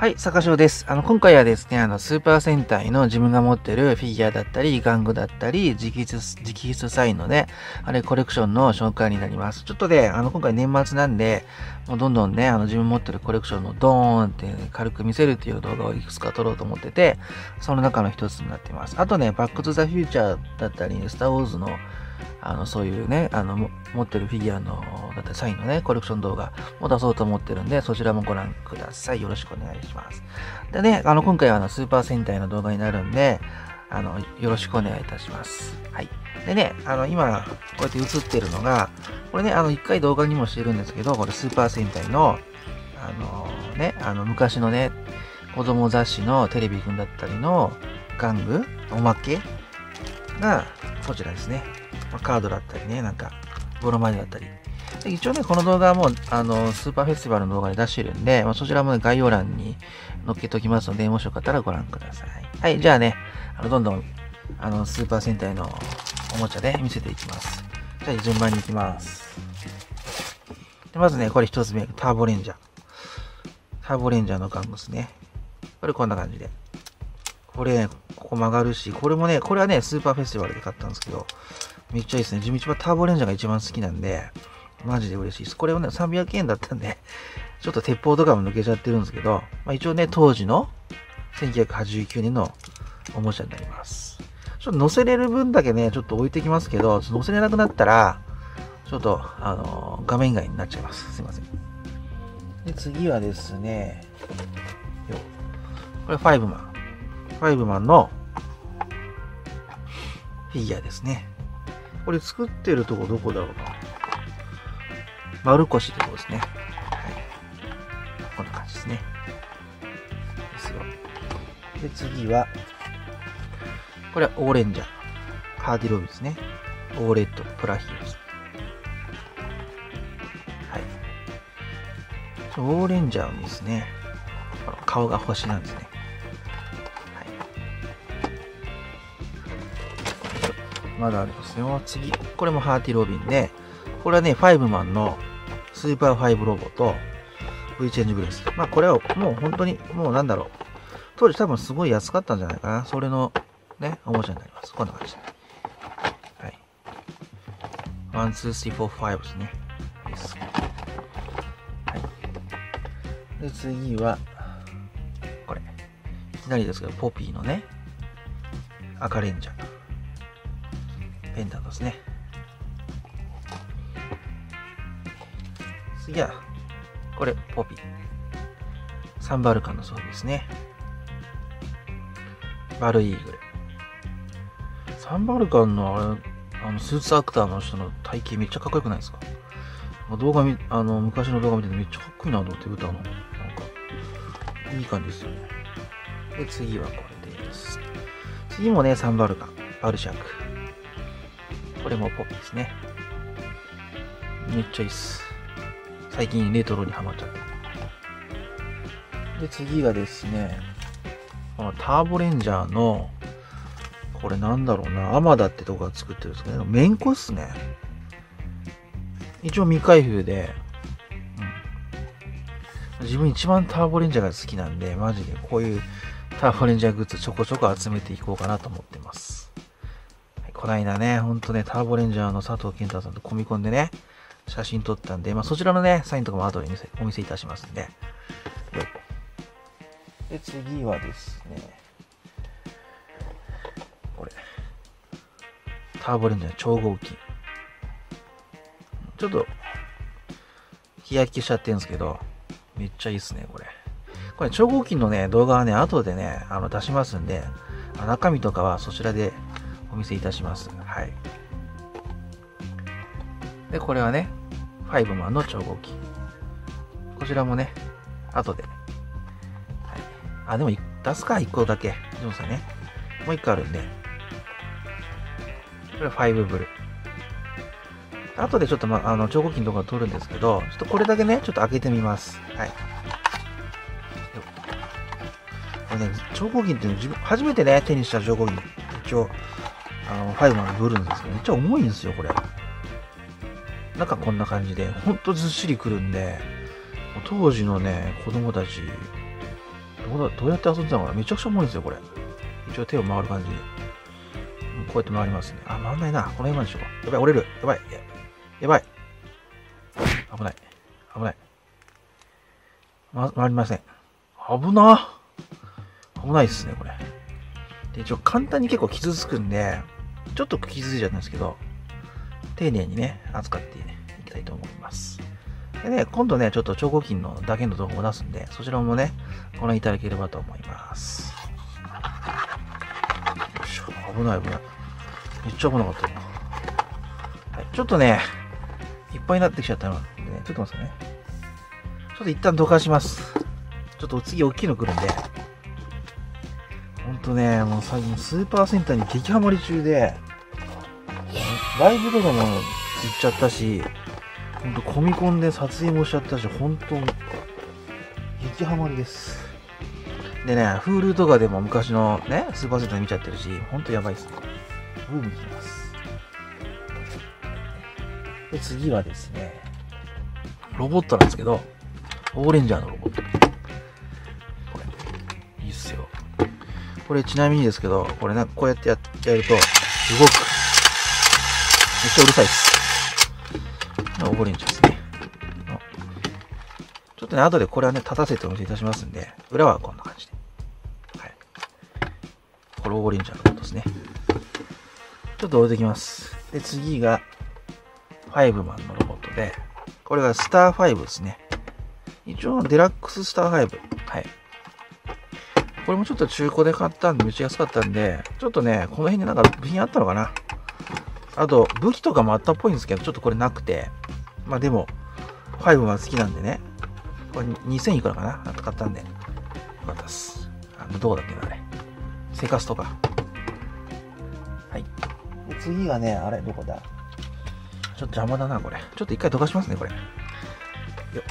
はい、坂翔です。あの、今回はですね、あの、スーパー戦隊の自分が持ってるフィギュアだったり、玩具だったり、直筆、直筆サインのね、あれ、コレクションの紹介になります。ちょっとね、あの、今回年末なんで、もうどんどんね、あの、自分持ってるコレクションのドーンって、ね、軽く見せるっていう動画をいくつか撮ろうと思ってて、その中の一つになっています。あとね、バックトゥザフューチャーだったり、スターウォーズのあの、そういうね、あの、持ってるフィギュアの、だったサインのね、コレクション動画も出そうと思ってるんで、そちらもご覧ください。よろしくお願いします。でね、あの、今回はあの、スーパー戦隊の動画になるんで、あの、よろしくお願いいたします。はい。でね、あの、今、こうやって映ってるのが、これね、あの、一回動画にもしてるんですけど、これスーパー戦隊の、あの、ね、あの、昔のね、子供雑誌のテレビくんだったりの玩具、おまけが、こちらですね。まカードだったりね、なんか、ボロマイだったり。一応ね、この動画はもう、あの、スーパーフェスティバルの動画で出してるんで、まあ、そちらも、ね、概要欄に載っけておきますので、もしよかったらご覧ください。はい、じゃあね、あの、どんどん、あの、スーパー戦隊のおもちゃで見せていきます。じゃあ、順番に行きます。でまずね、これ一つ目、ターボレンジャー。ターボレンジャーのガングスね。これこんな感じで。これ、ね、ここ曲がるし、これもね、これはね、スーパーフェスティバルで買ったんですけど、めっちゃいいですね。地道はターボレンジャーが一番好きなんで、マジで嬉しいです。これはね、300円だったんで、ちょっと鉄砲とかも抜けちゃってるんですけど、まあ、一応ね、当時の1989年のおもちゃになります。ちょっと乗せれる分だけね、ちょっと置いてきますけど、乗せれなくなったら、ちょっと、あのー、画面外になっちゃいます。すいません。で、次はですね、よこれ5マン。5マンのフィギュアですね。これ作ってるとこどこだろうな。丸腰ってとこですね。はい。こんな感じですね。ですよ。で、次は、これはオーレンジャー。ハーディロビですね。オーレッド、プラヒーロス。はい。オーレンジャーですね、顔が星なんですね。まだありますよ。次。これもハーティロビンで、これはね、ファイブマンのスーパーファイブロボと V チェンジブレス。まあこれはもう本当に、もうなんだろう。当時多分すごい安かったんじゃないかな。それのね、おもちゃになります。こんな感じ。はい。 one、two、three、four、five ですね。です。はい。で、次は、これ。いきなりですけど、ポピーのね、赤レンジャー。ペンダントですね。次は、これ、ポピー。サンバルカンの装備ですね。バルイーグル。サンバルカンのあれ、あの、スーツアクターの人の体型めっちゃかっこよくないですか？動画見、あの、昔の動画見ててめっちゃかっこいいなと思って歌うの。なんか、いい感じですよね。で、次はこれです。次もね、サンバルカン、バルシャク。これもポップですね。めっちゃいいっす。最近レトロにハマっちゃって。で、次がですね、このターボレンジャーの、これなんだろうな、アマダってとこが作ってるんですけど、めんこっすね。一応未開封で、うん、自分一番ターボレンジャーが好きなんで、マジでこういうターボレンジャーグッズちょこちょこ集めていこうかなと思ってます。こないだね、ほんとね、ターボレンジャーの佐藤健太さんと込み込んでね、写真撮ったんで、まあ、そちらのね、サインとかも後でお見せいたしますんで。で、次はですね、これ。ターボレンジャー超合金。ちょっと、日焼けしちゃってるんですけど、めっちゃいいっすね、これ。これ超合金のね、動画はね、後でね、あの出しますんで、中身とかはそちらで見せいたします。はい。で、これはね、ファイブマンの超合金。こちらもね、後で。はい。あ、でも出すか、1個だけ。ジョンさんね。もう1個あるんで。これファイブブル。後でちょっと、ま、あの、超合金とか取るんですけど、ちょっとこれだけね、ちょっと開けてみます。はい。これね、超合金って自分、初めてね、手にした超合金。一応、あの、5までブルーんですけど、めっちゃ重いんですよ、これ。中こんな感じで、ほんとずっしりくるんで、当時のね、子供たち、どうやって遊んでたのかなめちゃくちゃ重いんですよ、これ。一応手を回る感じで。こうやって回りますね。あ、回んないな。この辺までしようか。やばい、折れる。やばい。ややばい。危ない。危ない。ま、回りません。危な危ないですね、これ。で、一応簡単に結構傷つくんで、ちょっと傷ついちゃったんですけど、丁寧にね、扱って、いきたいと思います。でね、今度ね、ちょっと超合金のだけの動画を出すんで、そちらもね、ご覧いただければと思います。よし、危ない危ない。めっちゃ危なかったな。はい、ちょっとね、いっぱいになってきちゃったのでね、ちょっと待ってね。ちょっと一旦どかします。ちょっと次大きいの来るんで。ほんとね、もう最近スーパーセンターに激ハマり中で、ライブとかも行っちゃったし、ほんと込み込んで撮影もしちゃったし、ほんと、激ハマりです。でね、Hulu とかでも昔のね、スーパーセンター見ちゃってるし、ほんとやばいっすね。ブームきます。で、次はですね、ロボットなんですけど、オーレンジャーのロボット。これちなみにですけど、これね、こうやってややると、動く。めっちゃうるさいっす。オーレンジですね。ちょっとね、後でこれはね、立たせてお見せいたしますんで、裏はこんな感じで。はい。これオーレンジャーのロボットですね。ちょっと置いてきます。で、次が、ファイブマンのロボットで、これがスター5ですね。一応、デラックススター5。これもちょっと中古で買ったんで、めっちゃ安かったんで、ちょっとね、この辺になんか部品あったのかな。あと、武器とかもあったっぽいんですけど、ちょっとこれなくて。まあでも、5は好きなんでね。これ2000いくらかな買ったんで。よかったです。あの、どこだっけな、あれ。セカストか。はい。次がね、あれ、どこだちょっと邪魔だな、これ。ちょっと一回どかしますね、これ。よっ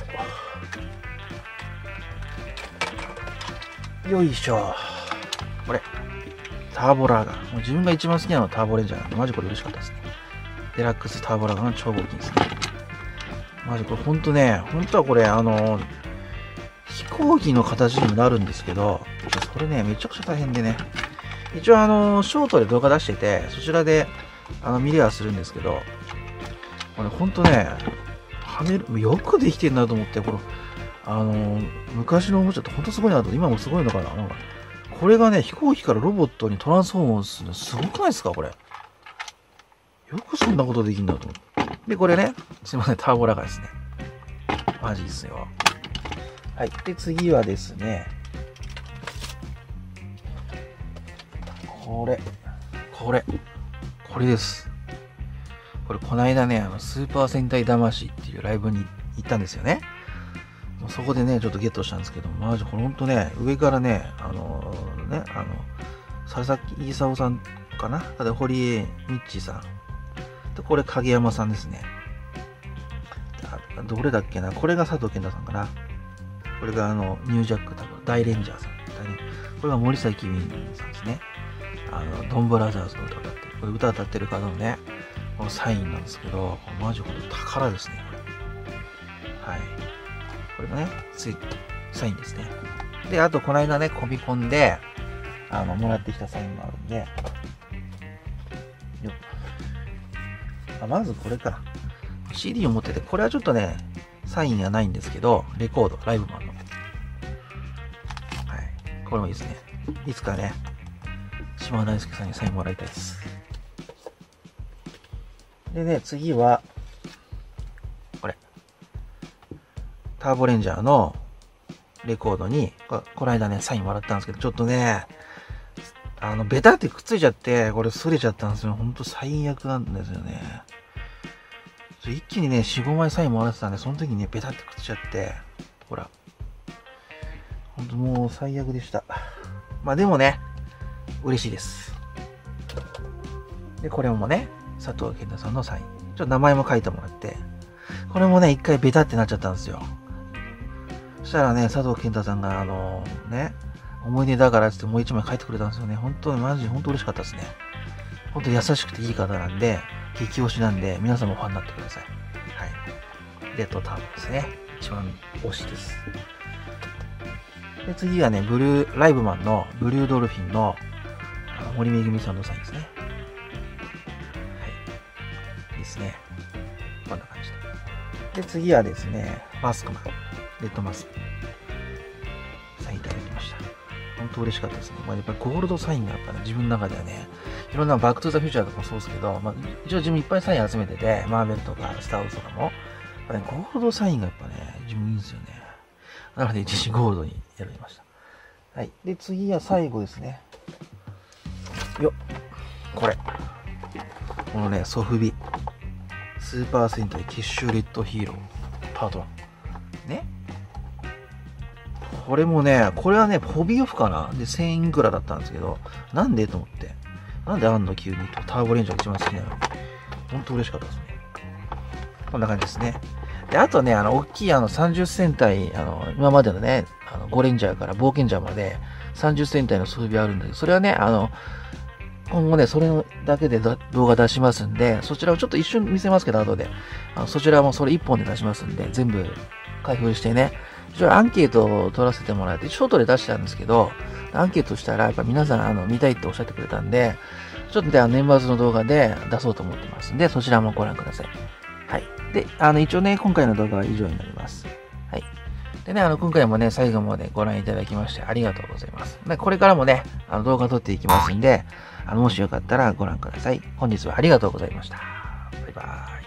よいしょ。これ。ターボラーガン。もう自分が一番好きなのはターボレンジャーなんで、マジこれ嬉しかったですね。デラックスターボラーガンの超合金ですね。マジこれほんとね、本当はこれ、あの、飛行機の形にもなるんですけど、それね、めちゃくちゃ大変でね。一応あの、ショートで動画出してて、そちらで、あの、見れはするんですけど、これほんとね、はめる、よくできてんなと思って、この、あの、昔のおもちゃってほんとすごいなと、今もすごいのかな。これがね、飛行機からロボットにトランスフォームするのすごくないですかこれ。よくそんなことできるんだと思って。で、これね、すいません、ターボラガですね。マジっすよ。はい。で、次はですね、これ、これ、これです。これ、この間ね、あの、スーパー戦隊魂っていうライブに行ったんですよね。そこでね、ちょっとゲットしたんですけど、マジ、これほんとね、上からね、あのー、ね、あの、佐々木勲さんかな？で、堀江みっちさん。で、これ、影山さんですね。どれだっけな？これが佐藤健太さんかな？これがあの、ニュージャック多分、大レンジャーさん。これが森崎ウィンさんですね。あの、ドンブラザーズの歌歌ってる。これ歌歌ってる方のね、このサインなんですけど、マジほんと宝ですね、これ。はい。これがね、ついサインですね。で、あと、この間ね、込み込んで、あの、もらってきたサインもあるんで、よあまずこれか。CD を持ってて、これはちょっとね、サインがないんですけど、レコード、ライブマンの。はい。これもいいですね。いつかね、島大輔さんにサインもらいたいです。でね、次は、ターボレンジャーのレコードに、ここの間ね、サインもらったんですけど、ちょっとね、あの、ベタってくっついちゃって、これ擦れちゃったんですよ。ほんと最悪なんですよね。一気にね、4、5枚サインもらってたんで、その時にね、ベタってくっついちゃって、ほら。ほんともう最悪でした。まあでもね、嬉しいです。で、これもね、佐藤健太さんのサイン。ちょっと名前も書いてもらって、これもね、一回ベタってなっちゃったんですよ。そしたらね、佐藤健太さんが、あの、ね、思い出だからってもう一枚書いてくれたんですよね。本当にマジで本当嬉しかったですね。本当優しくていい方なんで、激推しなんで、皆さんもファンになってください。はい。レッドタウンですね。一番推しです。で、次はね、ブルー、ライブマンのブルードルフィンのあの森めぐみさんのサインですね。はい。いいですね。こんな感じで。で、次はですね、マスクマン。レッドマス。サインいただきました。本当嬉しかったですね。まあ、やっぱりゴールドサインがやっぱね、自分の中ではね、いろんなバックトゥザフューチャーとかもそうですけど、まあ、一応自分いっぱいサイン集めてて、マーベルとかスターウォーズとかも、やっぱね、ゴールドサインがやっぱね、自分いいんですよね。なので、自信ゴールドに選びました。はい。で、次は最後ですね。よっ。これ。このね、ソフビ。スーパー戦隊結集レッドヒーロー。パート1。ね。これもね、これはね、ホビーオフかな？で、1000いくらだったんですけど、なんでと思って。なんであんの急にと。ターボレンジャーが一番好きなの？に。本当嬉しかったですね。こんな感じですね。で、あとね、あの、大きいあの30戦隊、あの、今までのね、あの、ゴレンジャーから冒険者まで30戦隊の装備あるんだけど、それはね、あの、今後ね、それだけで動画出しますんで、そちらをちょっと一瞬見せますけど、後で。あのそちらもそれ1本で出しますんで、全部開封してね、一応アンケートを取らせてもらって、ショートで出したんですけど、アンケートしたら、やっぱ皆さん、あの、見たいっておっしゃってくれたんで、ちょっとで、年末の動画で出そうと思ってますんで、そちらもご覧ください。はい。で、あの、一応ね、今回の動画は以上になります。はい。でね、あの、今回もね、最後までご覧いただきましてありがとうございます。でこれからもね、あの動画撮っていきますんで、あの、もしよかったらご覧ください。本日はありがとうございました。バイバーイ。